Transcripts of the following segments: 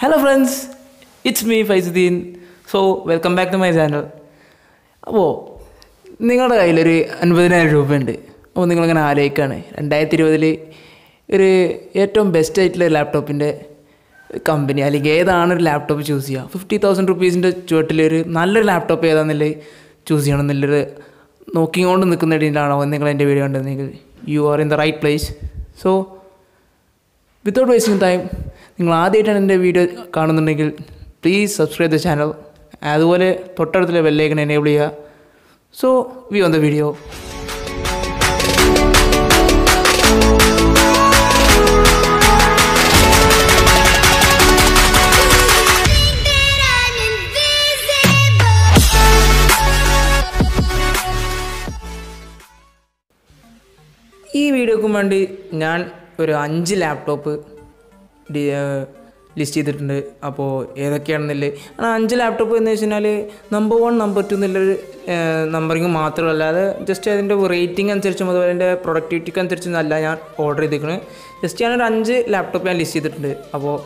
Hello friends it's me Faizuddin. So welcome back to my channel അപ്പോൾ നിങ്ങളുടെ കയ്യിലൊരു അൻപതിനായിരം രൂപയുണ്ട്. അപ്പോൾ നിങ്ങളിങ്ങനെ ആലോചിക്കുകയാണ്. രണ്ടായിരത്തി ഇരുപതിൽ ഒരു ഏറ്റവും ബെസ്റ്റ് ആയിട്ടുള്ള ലാപ്ടോപ്പിന്റെ കമ്പനി അല്ലെങ്കിൽ ഏതാണ് ഒരു ലാപ്ടോപ്പ് ചൂസ് ചെയ്യുക. ഫിഫ്റ്റി തൗസൻഡ് റുപ്പീസിന്റെ ചുവട്ടിലൊരു നല്ലൊരു ലാപ്ടോപ്പ് ഏതാണെന്നുള്ളത് ചൂസ് ചെയ്യണം എന്നുള്ളൊരു നോക്കിക്കൊണ്ട് നിൽക്കുന്ന ഇടയിലാണോ നിങ്ങൾ എന്റെ വീഡിയോ കണ്ടെങ്കിൽ you are in the right place so without wasting time നിങ്ങൾ ആദ്യമായിട്ടാണ് എന്റെ വീഡിയോ കാണുന്നുണ്ടെങ്കിൽ പ്ലീസ് സബ്സ്ക്രൈബ് ദ ചാനൽ അതുപോലെ തൊട്ടടുത്തുള്ള ബെല്ലേക്കൻ എനേബിൾ ചെയ്യുക. So we on the video ഈ വീഡിയോക്കും വേണ്ടി ഞാൻ ഒരു അഞ്ച് ലാപ്ടോപ്പ് ലിസ്റ്റ് ചെയ്തിട്ടുണ്ട്. അപ്പോൾ ഏതൊക്കെയാണെന്നില്ലേ. ആ അഞ്ച് ലാപ്ടോപ്പ് എന്ന് വെച്ച് നമ്പർ വൺ നമ്പർ ടു എന്നുള്ളൊരു നമ്പറിങ് അല്ലാതെ ജസ്റ്റ് അതിന്റെ റേറ്റിംഗ് അനുസരിച്ചും അതുപോലെ അതിന്റെ പ്രൊഡക്ടിവിറ്റിക്ക് അനുസരിച്ചൊന്നല്ല ഞാൻ ഓർഡർ ചെയ്തിരിക്കുന്നത് ജസ്റ്റ് ഞാനൊരു അഞ്ച് ലാപ്ടോപ്പ് ഞാൻ ലിസ്റ്റ് ചെയ്തിട്ടുണ്ട്. അപ്പോൾ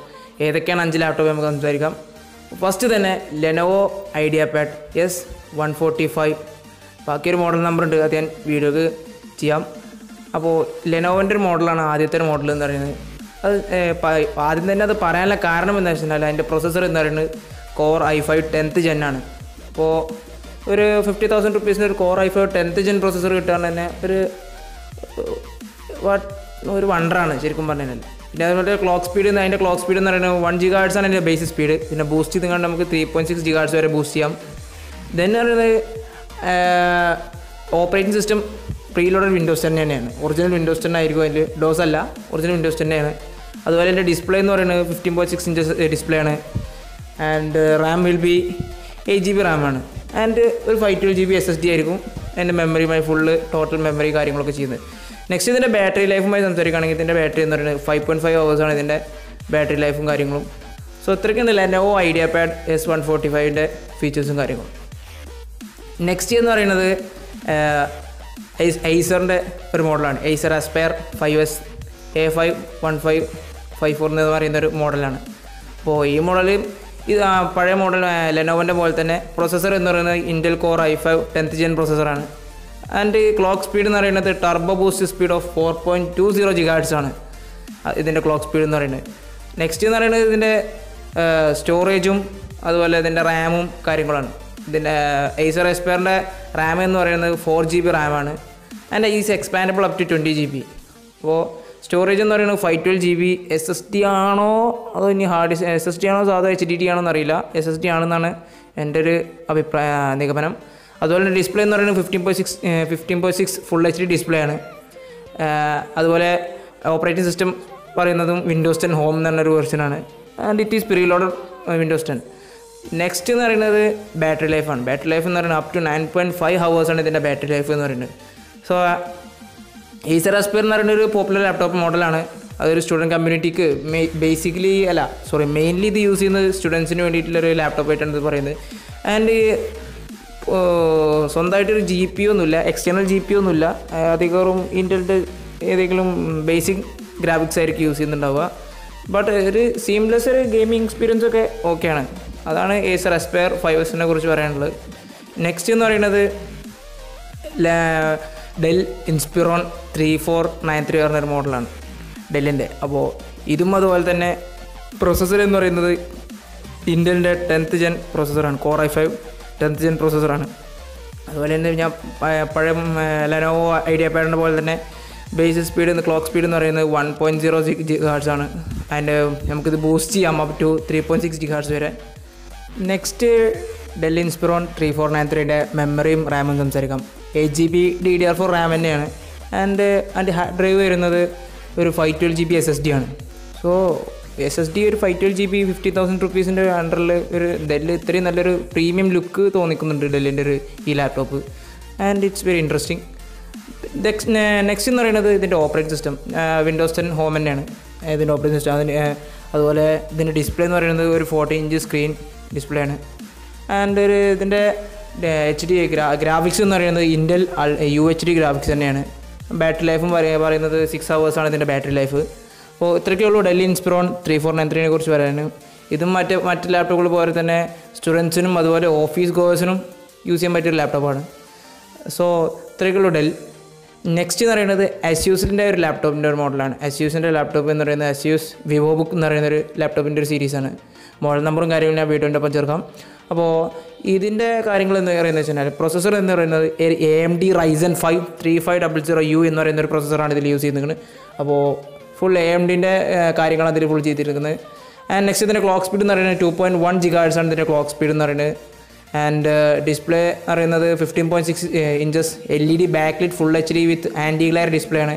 ഏതൊക്കെയാണ് അഞ്ച് ലാപ്ടോപ്പ് നമുക്ക് സംസാരിക്കാം. ഫസ്റ്റ് തന്നെ Lenovo IdeaPad S one forty five ബാക്കിയൊരു model number ഉണ്ട്. അത് ഞാൻ വീഡിയോക്ക് ചെയ്യാം. അപ്പോൾ ലെനോവന്റെ ഒരു മോഡലാണ് ആദ്യത്തെ ഒരു മോഡൽ എന്ന് പറയുന്നത്. അത് ആദ്യം തന്നെ അത് പറയാനുള്ള കാരണം എന്താ വെച്ചാൽ അതിന്റെ പ്രൊസസ്സർ എന്ന് പറയുന്നത് Core i five tenth gen ആണ്. അപ്പോൾ ഒരു ഫിഫ്റ്റി തൗസൻഡ് റുപ്പീസിന് ഒരു Core i five tenth gen processor കിട്ടാൻ തന്നെ ഒരു വാട്ട് ഒരു വണ്ടറാണ് ശരിക്കും പറഞ്ഞു കഴിഞ്ഞാൽ പിന്നെ അതുപോലെ ക്ലോക്ക് സ്പീഡ് അതിന്റെ ക്ലോക്ക് സ്പീഡ് എന്ന് പറയുന്നത് വൺ ജി ഗാർഡ്സ് ആണ് അതിന്റെ ബേസിക് സ്പീഡ് പിന്നെ ബൂസ്റ്റ് ചെയ്ത് കണ്ട് നമുക്ക് three point six G hertz വരെ ബൂസ്റ്റ് ചെയ്യാം. ദെൻ പറയുന്നത് ഓപ്പറേറ്റിംഗ് സിസ്റ്റം പ്രീലോഡഡ് വിൻഡോസ് തന്നെയാണ്. ഒറിജിനൽ വിൻഡോസ് ടെൻ ആയിരിക്കും അതിൽ ഡോസ് അല്ല ഒറിജിനൽ വിൻഡോസ് തന്നെയാണ്. അതുപോലെ എന്റെ ഡിസ്പ്ലേ എന്ന് പറയുന്നത് fifteen point six inches display ആണ്. And RAM will be eight G B റാമാണ് and ഒരു five twelve G B S S D ആയിരിക്കും എന്റെ മെമ്മറിയുമായി ഫുള്ള് ടോട്ടൽ മെമ്മറി കാര്യങ്ങളൊക്കെ ചെയ്യുന്നത്. നെക്സ്റ്റ് ഇതിന്റെ ബാറ്ററി ലൈഫുമായി സംസാരിക്കുകയാണെങ്കിൽ ഇതിന്റെ ബാറ്ററി എന്ന് പറയുന്നത് ഫൈവ് പോയിന്റ് ഫൈവ് ആണ് ഇതിന്റെ ബാറ്ററി ലൈഫും കാര്യങ്ങളും. So ഇത്രയ്ക്കുണ്ട് Lenovo IdeaPad S one forty ഫൈവിന്റെ ഫീച്ചേഴ്സും കാര്യങ്ങളും. നെക്സ്റ്റ് എന്ന് പറയുന്നത് ഐസറിന്റെ ഒരു മോഡലാണ് Acer Aspire five S A five one five five four എന്ന് പറയുന്ന ഒരു മോഡലാണ്. അപ്പോൾ ഈ മോഡൽ ഇത് പഴയ മോഡൽ ലെനോവന്റെ പോലെ തന്നെ പ്രൊസസ്സർ എന്ന് പറയുന്നത് Intel Core i five tenth gen പ്രൊസസ്സറാണ് and clock speed എന്ന് പറയുന്നത് turbo boost speed of four point two zero gigahertz ആണ്. ഇതിന്റെ ക്ലോക്ക് സ്പീഡ് എന്ന് പറയുന്നത്. നെക്സ്റ്റ് എന്ന് പറയുന്നത് ഇതിന്റെ സ്റ്റോറേജും അതുപോലെ ഇതിന്റെ റാമും കാര്യങ്ങളാണ്. ഇതിന്റെ ഐസർ എസ്പയറിന്റെ റാം എന്ന് പറയുന്നത് four G B റാമാണ് and is expandable up to twenty G B അപ്പോൾ സ്റ്റോറേജ് എന്ന് പറയുന്നത് five twelve G B S S D ആണോ അതോ ഇനി ഹാർഡ് എസ് എസ് ഡി ആണോ സാധാ എച്ച് ഡി ഡി ആണോ എന്നറിയില്ല. എസ് എസ് ഡി ആണെന്നാണ് എന്റെ ഒരു അഭിപ്രായ നിഗമനം. അതുപോലെ തന്നെ ഡിസ്പ്ലേ എന്ന് പറയുന്നത് fifteen point six fifteen point six full H D display ആണ്. അതുപോലെ ഓപ്പറേറ്റിംഗ് സിസ്റ്റം പറയുന്നതും വിൻഡോസ് ടെൻ ഹോം എന്ന് പറഞ്ഞൊരു വെർഷനാണ് and it is preloaded Windows ten next എന്ന് പറയുന്നത് ബാറ്ററി ലൈഫാണ് ബാറ്ററി ലൈഫ് എന്ന് പറയുന്നത് up to nine point five ഹവേഴ്സാണ് ഇതിന്റെ ബാറ്ററി ലൈഫ് എന്ന് പറയുന്നത്. സോ ഈസർ അസ്പയർ എന്ന് പറയുന്ന ഒരു പോപ്പുലർ ലാപ്ടോപ്പ് മോഡലാണ് അതൊരു സ്റ്റുഡന്റ് കമ്മ്യൂണിറ്റിക്ക് ബേസിക്കലി അല്ല സോറി മെയിൻലി ഇത് യൂസ് ചെയ്യുന്നത് സ്റ്റുഡൻസിന് വേണ്ടിയിട്ടുള്ളൊരു ലാപ്ടോപ്പ് ആയിട്ടാണ് ഇത് പറയുന്നത്. ആൻഡ് സ്വന്തമായിട്ടൊരു ജി പി ഒന്നുമില്ല എക്സ്റ്റേണൽ ജി പി ഒന്നുമില്ല. അധികവും ഇന്റലിന്റെ ഏതെങ്കിലും ബേസിക് ഗ്രാഫിക്സ് ആയിരിക്കും യൂസ് ചെയ്യുന്നുണ്ടാവുക. ബട്ട് ഒരു സീംലെസ് ഒരു ഗെയിമിംഗ് എക്സ്പീരിയൻസ് ഒക്കെ ഓക്കെയാണ് അതാണ് ഏസർ എസ്പയർ ഫൈവ് എസിനെ കുറിച്ച് പറയാനുള്ളത്. നെക്സ്റ്റ് എന്ന് പറയുന്നത് Dell Inspiron three four nine three പറഞ്ഞൊരു മോഡലാണ് ഡെല്ലിന്റെ. അപ്പോൾ ഇതും അതുപോലെ തന്നെ പ്രൊസസ്സർ എന്ന് പറയുന്നത് ഇന്റലിന്റെ tenth gen പ്രൊസസ്സറാണ് Core i five tenth gen പ്രൊസസ്സറാണ് അതുപോലെ തന്നെ ഞാൻ പഴയ ലെനോവോ ഐഡിയ പാഡിന്റെ പോലെ തന്നെ ബേസ് സ്പീഡ് എന്ന് ക്ലോക്ക് സ്പീഡ് എന്ന് പറയുന്നത് one point zero six G hertz ആണ്. അതിന്റെ നമുക്കിത് ബൂസ്റ്റ് ചെയ്യാം up to three point six G hertz വരെ. Next Delhi Inspiron three four nine ത്രീയുടെ മെമ്മറിയും റാമും സംസാരിക്കാം. Eight G B D D R four RAM തന്നെയാണ്. ആൻഡ് അതിന്റെ ഹാർഡ് ഡ്രൈവ് വരുന്നത് ഒരു five twelve G B S S D ആണ്. സോ എസ് എസ് ഡി ഒരു five twelve G B fifty thousand റുപ്പീസിന്റെ അണ്ടറിൽ ഒരു ഡെല്ല് ഇത്രയും നല്ലൊരു പ്രീമിയം ലുക്ക് തോന്നിക്കുന്നുണ്ട് ഡെല്ലിന്റെ ഒരു ഈ laptop and it's very interesting next എന്ന് പറയുന്നത് ഇതിന്റെ operating system Windows ten home തന്നെയാണ്. ഇതിന്റെ ഓപ്പറേറ്റിംഗ് സിസ്റ്റം അതിന് അതുപോലെ ഇതിന്റെ ഡിസ്പ്ലേ എന്ന് പറയുന്നത് ഒരു ഫോർട്ടി ഇഞ്ച് സ്ക്രീൻ ഡിസ്പ്ലേ ആണ്. ആൻഡ് ഒരു ഇതിന്റെ എച്ച് ഡി ഗ്രാഫിക്സ് എന്ന് പറയുന്നത് Intel U H D graphics തന്നെയാണ്. ബാറ്ററി ലൈഫും പറയുന്നത് സിക്സ് ആണ് ഇതിന്റെ ബാറ്ററി ലൈഫ് അപ്പോൾ ഇത്രയൊക്കെ ഉള്ളൂ Delhi Inspiron three four nine ത്രീനെ കുറിച്ച് പറയാൻ. ഇതും മറ്റ് മറ്റ് ലാപ്ടോപ്പുകൾ പോലെ തന്നെ സ്റ്റുഡൻസിനും അതുപോലെ ഓഫീസ് ഗോവേഴ്സിനും യൂസ് ചെയ്യാൻ പറ്റിയ ലാപ്ടോപ്പാണ് സോ ഇത്രയൊക്കെയുള്ളൂ ഡെൽ നെക്സ്റ്റ് എന്ന് പറയുന്നത് അസ്യൂസിന്റെ ഒരു ലാപ്ടോപ്പിന്റെ ഒരു മോഡലാണ് അസ്യൂസിന്റെ ലാപ്ടോപ്പ് എന്ന് പറയുന്നത് അസ്യൂസ് വിവോ ബുക്ക് എന്ന് പറയുന്ന ഒരു ലാപ്ടോപ്പിന്റെ ഒരു സീരീസാണ് മോഡൽ നമ്പറും കാര്യങ്ങളും ഞാൻ വീഡിയോന്റെ ഒപ്പം ചേർക്കാം. അപ്പോൾ ഇതിന്റെ കാര്യങ്ങൾ എന്ന് പറയുന്നത് വെച്ച് കഴിഞ്ഞാൽ പ്രൊസസ്സർ എന്ന് പറയുന്നത് A M D Ryzen five three five double zero U എന്ന് പറയുന്ന ഒരു പ്രൊസസ്സറാണ് ഇതിൽ യൂസ് ചെയ്യുന്നത് അപ്പോൾ ഫുൾ എ എം ഡിന്റെ കാര്യങ്ങളാണ് അതിൽ ഫുൾ ചെയ്തിരിക്കുന്നത്. ആൻഡ് നെക്സ്റ്റ് ഇതിന്റെ ക്ലോക്ക് സ്പീഡ് എന്ന് പറയുന്നത് ടു പോയിന്റ് വൺ ജിഗാഡ്സ് ആണ് ഇതിന്റെ ക്ലോക്ക് സ്പീഡ് എന്ന് പറയുന്നത്. ആൻഡ് ഡിസ്പ്ലേ എന്ന് പറയുന്നത് fifteen point six inches L E D backlit full H D with anti glare display ആണ്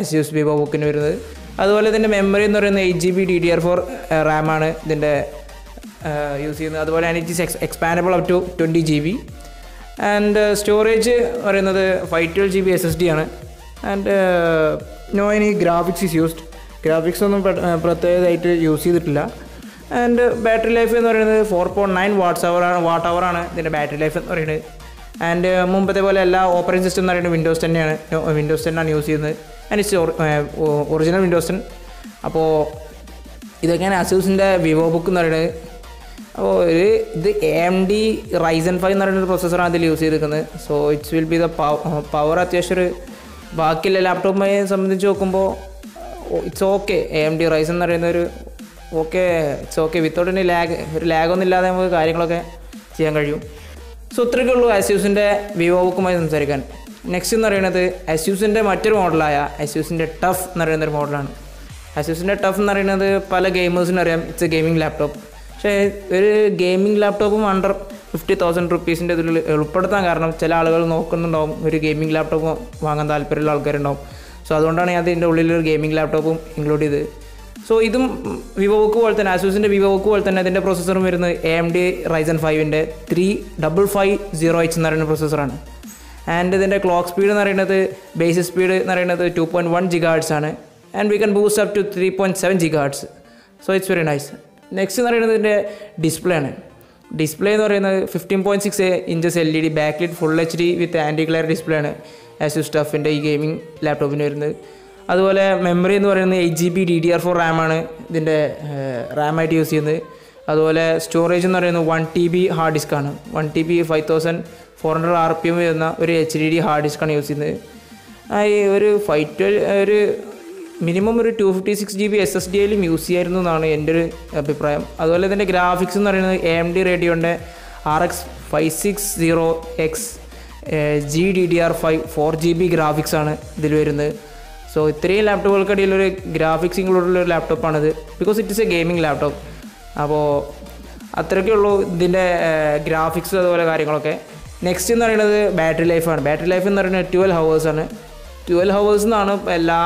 എസ് യു എസ് ബി ബോ ബുക്കിന് വരുന്നത്. അതുപോലെ ഇതിന്റെ മെമ്മറി എന്ന് പറയുന്നത് eight G B D D R four റാമാണ് ഇതിന്റെ യൂസ് ചെയ്യുന്നത്. അതുപോലെ തന്നെ it is expandable up to twenty G B and storage പറയുന്നത് five twelve G B S S D ആണ്. And no any graphics is used graphics ഒന്നും പ്രത്യേകമായിട്ട് use ചെയ്തിട്ടില്ല. And battery life എന്ന് പറയുന്നത് ഫോർ പോയിന്റ് നയൻ വാട്ട്സ് അവറാണ് watt അവറാണ് ഇതിന്റെ ബാറ്ററി ലൈഫ് എന്ന് പറയുന്നത്. ആൻഡ് മുമ്പത്തെ പോലെ എല്ലാ ഓപ്പറേറ്റിംഗ് സിസ്റ്റം എന്ന് പറയുന്നത് വിൻഡോസ് തന്നെയാണ് വിൻഡോസ് തന്നെയാണ് യൂസ് ചെയ്യുന്നത്. And it's original Windows ten അപ്പോൾ ഇതൊക്കെയാണ് അസൂസിന്റെ വിവോ ബുക്ക് എന്ന് പറയുന്നത്. അപ്പോൾ ഒരു ഇത് എ ഡി റൈസൻ ഫൈവ് എന്ന് പറയുന്ന പ്രോസസ്സറാണ് അതിൽ യൂസ് ചെയ്തിരിക്കുന്നത്. So it's will be the power അത്യാവശ്യം ഒരു ബാക്കിയുള്ള ലാപ്ടോപ്പുമായി സംബന്ധിച്ച് നോക്കുമ്പോൾ it's okay M D Ryzen എന്ന് പറയുന്ന ഒരു okay it's okay without any lag ഒരു ലാഗൊന്നും ഇല്ലാതെ നമുക്ക് കാര്യങ്ങളൊക്കെ ചെയ്യാൻ കഴിയും. സോ ഇത്രയൊക്കെ ഉള്ളൂ അസ്യൂസിന്റെ വിവോ ബുക്കുമായി സംസാരിക്കാൻ. നെക്സ്റ്റ് എന്ന് പറയുന്നത് അസ്യൂസിന്റെ മറ്റൊരു മോഡലായ അസ്യൂസിന്റെ ടഫ് എന്ന് പറയുന്ന ഒരു മോഡലാണ് അസ്യൂസിന്റെ ടഫ് എന്ന് പറയുന്നത് പല ഗെയിമേഴ്സിനും അറിയാം. ഇറ്റ്സ് എ ഗെയിമിംഗ് ലാപ്ടോപ്പ് പക്ഷേ ഒരു ഗെയിമിംഗ് ലാപ്ടോപ്പും അണ്ടർ ഫിഫ്റ്റി തൗസൻഡ് റുപ്പീസിന്റെ ഇതിൽ ഉൾപ്പെടുത്താൻ കാരണം ചില ആളുകൾ നോക്കുന്നുണ്ടാവും ഒരു ഗെയിമിംഗ് ലാപ്ടോപ്പ് വാങ്ങാൻ താല്പര്യമുള്ള ആൾക്കാരുണ്ടാവും. സോ അതുകൊണ്ടാണ് ഞാൻ അതിന്റെ ഉള്ളിൽ ഒരു ഗെയിമിംഗ് ലാപ്ടോപ്പും ഇൻക്ലൂഡ് ചെയ്ത് സോ ഇതും വിവോ പോലെ തന്നെ ആസൂസിന്റെ വിവോ പോലെ തന്നെ അതിന്റെ പ്രോസസ്സറും വരുന്നത് A M D Ryzen ഫൈവിന്റെ three double five zero H എന്ന് പറയുന്ന പ്രോസസ്സറാണ് ആൻഡ് ഇതിന്റെ ക്ലോക്ക് സ്പീഡ് എന്ന് പറയുന്നത് ബേസിക് സ്പീഡ് എന്ന് പറയുന്നത് ടു പോയിന്റ് വൺ ജിഗാർഡ്സ് ആണ്. And we can boost up to three point seven gigahertz so it's very nice next എന്ന് പറയുന്നത് ഇതിന്റെ ഡിസ്പ്ലേ ആണ്. ഡിസ്പ്ലേ എന്ന് പറയുന്നത് fifteen point six inches L E D backlit full H D with anti clear display ആണ് as you സ്റ്റഫിന്റെ ഈ gaming ലാപ്ടോപ്പിന് വരുന്നത്. അതുപോലെ മെമ്മറി എന്ന് പറയുന്നത് eight G B D D R four റാമാണ് ഇതിന്റെ റാമായിട്ട് യൂസ് ചെയ്യുന്നത്. അതുപോലെ സ്റ്റോറേജ് എന്ന് പറയുന്നത് one T B hard disk ആണ്. One T B five thousand four hundred R P M വരുന്ന ഒരു എച്ച് ഡി ഡി ഹാർഡ് ഡിസ്ക്കാണ് യൂസ് ചെയ്യുന്നത്. ഈ ഒരു ഫൈവ് ട്വൽവ് ഒരു മിനിമം ഒരു two fifty six G B S S D ആയാലും യൂസ് ചെയ്യായിരുന്നു എന്നാണ് എന്റെ ഒരു അഭിപ്രായം. അതുപോലെ ഇതിന്റെ ഗ്രാഫിക്സ് എന്ന് പറയുന്നത് A M D റേഡിയോന്റെ R X five six zero X G D D R five four G B graphics ആണ് ഇതിൽ വരുന്നത്. സോ ഇത്രയും ലാപ്ടോപ്പുകൾക്കിടയിൽ ഒരു ഗ്രാഫിക്സ് ഇൻക്ലൂഡുള്ള ഒരു ലാപ്ടോപ്പാണിത് because it is a gaming laptop അപ്പോൾ അത്രയൊക്കെ ഉള്ളൂ ഇതിന്റെ ഗ്രാഫിക്സ് അതുപോലെ കാര്യങ്ങളൊക്കെ. നെക്സ്റ്റ് എന്ന് പറയുന്നത് ബാറ്ററി ലൈഫാണ് ബാറ്ററി ലൈഫ് എന്ന് പറയുന്നത് ട്വൽവ് ഹവേഴ്സാണ് ട്വൽവ് ഹവേഴ്സ് എന്നാണ് എല്ലാ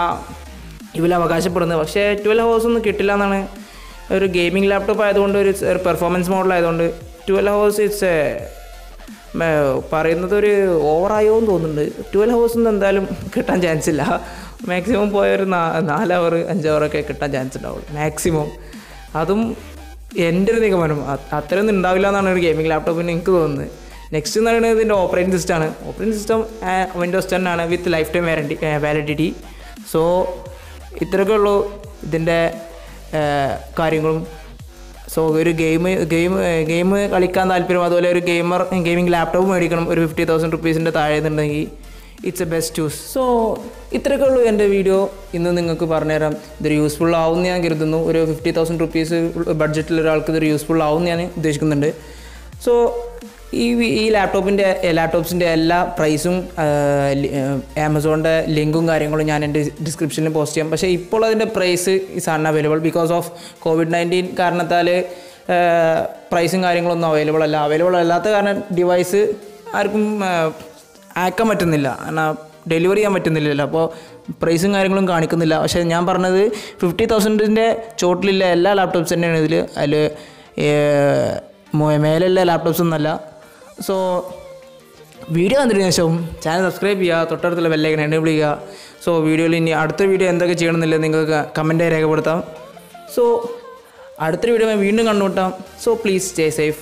ഇവർ അവകാശപ്പെടുന്നത്. പക്ഷേ ട്വൽവ് ഹവേഴ്സ് ഒന്നും കിട്ടില്ല എന്നാണ്. ഒരു ഗെയിമിംഗ് ലാപ്ടോപ്പ് ആയതുകൊണ്ട് ഒരു പെർഫോമൻസ് മോഡൽ ആയതുകൊണ്ട് ട്വൽവ് ഹവേഴ്സ് ഇറ്റ്സ് പറയുന്നത് ഒരു ഓവറായോ എന്ന് തോന്നുന്നുണ്ട്. ട്വൽവ് ഹവേഴ്സ് ഒന്നും എന്തായാലും കിട്ടാൻ ചാൻസ് ഇല്ല. മാക്സിമം പോയ ഒരു നാ- നാല് അവർ അഞ്ച് അവറൊക്കെ കിട്ടാൻ ചാൻസ് ഉണ്ടാവുള്ളൂ. മാക്സിമം അതും എന്റെ ഒരു നിഗമനം. അത്ര അത്രയൊന്നും ഉണ്ടാവില്ല എന്നാണ് ഒരു ഗെയിമിംഗ് ലാപ്ടോപ്പിന് എനിക്ക് തോന്നുന്നത്. നെക്സ്റ്റ് എന്ന് പറയുന്നത് ഇതിന്റെ ഓപ്പറേറ്റിംഗ് സിസ്റ്റമാണ് ഓപ്പറേറ്റിംഗ് സിസ്റ്റം വിൻഡോസ് ടെൻ ആണ് with lifetime warranty validity so ഇത്രയൊക്കെ ഉള്ളൂ ഇതിന്റെ കാര്യങ്ങളും. സോ ഒരു ഗെയിം ഗെയിം ഗെയിം കളിക്കാൻ താല്പര്യം അതുപോലെ ഒരു ഗെയിമർ ഗെയിമിംഗ് ലാപ്ടോപ്പ് മേടിക്കണം ഒരു ഫിഫ്റ്റി തൗസൻഡ് റുപ്പീസിന്റെ താഴെ എന്നുണ്ടെങ്കിൽ it's a best choose so ഇത്രയൊക്കെ ഉള്ളൂ എന്റെ വീഡിയോ ഇന്ന് നിങ്ങൾക്ക് പറഞ്ഞുതരാം. ഇതൊരു യൂസ്ഫുൾ ആവും ഞാൻ കരുതുന്നു. ഒരു ഫിഫ്റ്റി തൗസൻഡ് റുപ്പീസ് ബഡ്ജറ്റിൽ ഒരാൾക്ക് ഇതൊരു യൂസ്ഫുൾ ആവും ഞാൻ ഉദ്ദേശിക്കുന്നുണ്ട്. സോ ഈ ഈ ലാപ്ടോപ്പിന്റെ ലാപ്ടോപ്സിന്റെ എല്ലാ പ്രൈസും ആമസോണിന്റെ ലിങ്കും കാര്യങ്ങളും ഞാൻ എന്റെ ഡിസ്ക്രിപ്ഷനിൽ പോസ്റ്റ് ചെയ്യാം. പക്ഷേ ഇപ്പോൾ അതിന്റെ price is available because of Covid nineteen കാരണത്താൽ പ്രൈസും കാര്യങ്ങളൊന്നും അവൈലബിൾ അല്ല. അവൈലബിൾ അല്ലാത്ത കാരണം ഡിവൈസ് ആർക്കും ആക്കാൻ പറ്റുന്നില്ല. കാരണം ഡെലിവറി ചെയ്യാൻ പറ്റുന്നില്ലല്ലോ. അപ്പോൾ പ്രൈസും കാര്യങ്ങളും കാണിക്കുന്നില്ല. പക്ഷേ ഞാൻ പറഞ്ഞത് ഫിഫ്റ്റി തൗസൻഡിന്റെ ചോട്ടിലുള്ള എല്ലാ ലാപ്ടോപ്സ് തന്നെയാണ് ഇതിൽ അതിൽ മേലെയുള്ള ലാപ്ടോപ്സ് ഒന്നല്ല സോ വീഡിയോ കണ്ടതിന് ശേഷം ചാനൽ സബ്സ്ക്രൈബ് ചെയ്യുക തൊട്ടടുത്തുള്ള ബെല്ലൈക്കൻ എനേബിൾ ചെയ്യുക. സോ വീഡിയോയിൽ ഇനി അടുത്ത വീഡിയോ എന്തൊക്കെ ചെയ്യണമെന്നില്ല നിങ്ങൾക്ക് കമന്റായി രേഖപ്പെടുത്താം. സോ അടുത്തൊരു വീഡിയോ വീണ്ടും കണ്ടുമുട്ടാം. So please stay safe